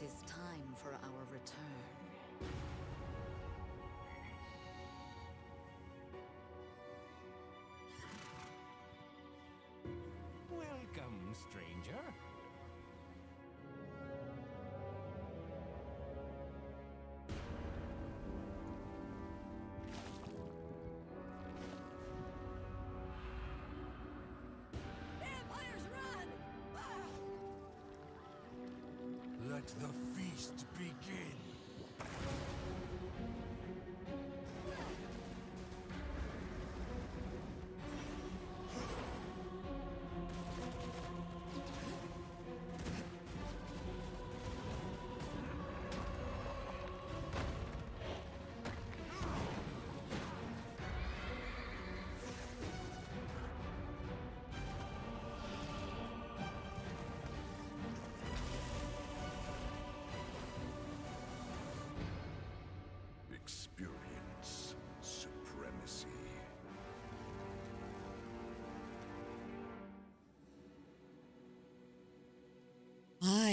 It is time for our return. Welcome, stranger. The feast begin.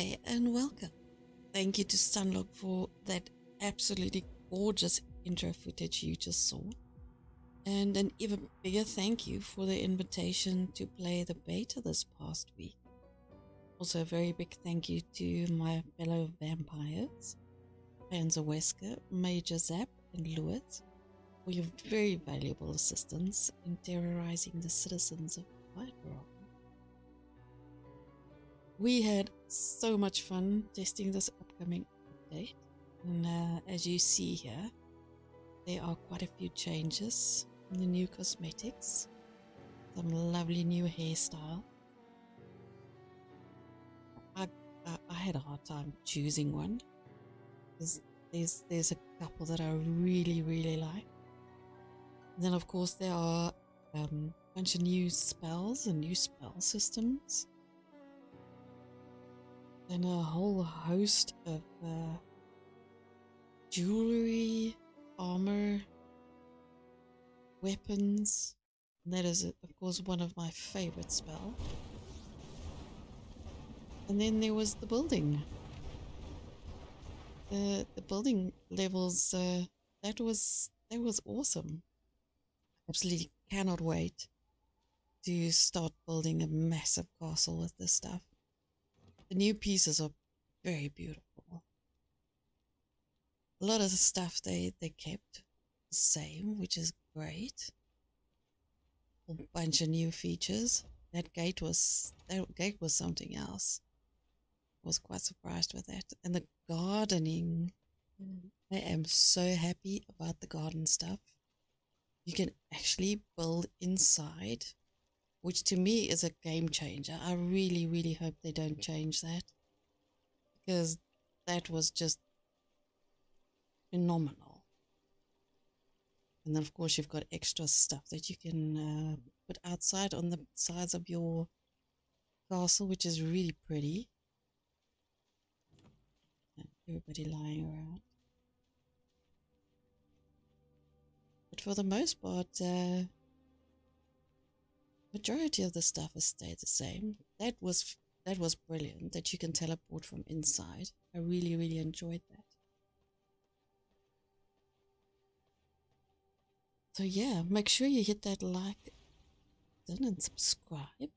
Hi and welcome. Thank you to Stunlock for that absolutely gorgeous intro footage you just saw. And an even bigger thank you for the invitation to play the beta this past week. Also, a very big thank you to my fellow vampires, Panzer Wesker, Major Zap, and Lewis, for your very valuable assistance in terrorizing the citizens of White Rock. We had so much fun testing this upcoming update, and uh, as you see here, there are quite a few changes in the new cosmetics, some lovely new hairstyle. I, I, I had a hard time choosing one because there's there's a couple that I really really like. And then of course there are um, a bunch of new spells and new spell systems and a whole host of uh, jewelry, armor, weapons. And that is, of course, one of my favorite spell. And then there was the building. The the building levels. Uh, that was that was awesome. Absolutely cannot wait to start building a massive castle with this stuff. The new pieces are very beautiful. A lot of the stuff they, they kept the same, which is great. A bunch of new features. That gate was that gate was something else. I was quite surprised with that. And the gardening. I am so happy about the garden stuff. You can actually build inside which to me is a game changer. I really, really hope they don't change that because that was just phenomenal. And then, of course, you've got extra stuff that you can uh, put outside on the sides of your castle, which is really pretty. Everybody lying around. But for the most part, uh, majority of the stuff has stayed the same. That was that was brilliant that you can teleport from inside. I really really enjoyed that. So yeah, make sure you hit that like button and subscribe.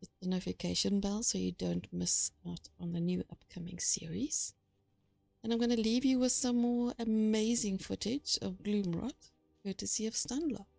Hit the notification bell so you don't miss out on the new upcoming series. And I'm going to leave you with some more amazing footage of Gloomrot, courtesy of Stunlock.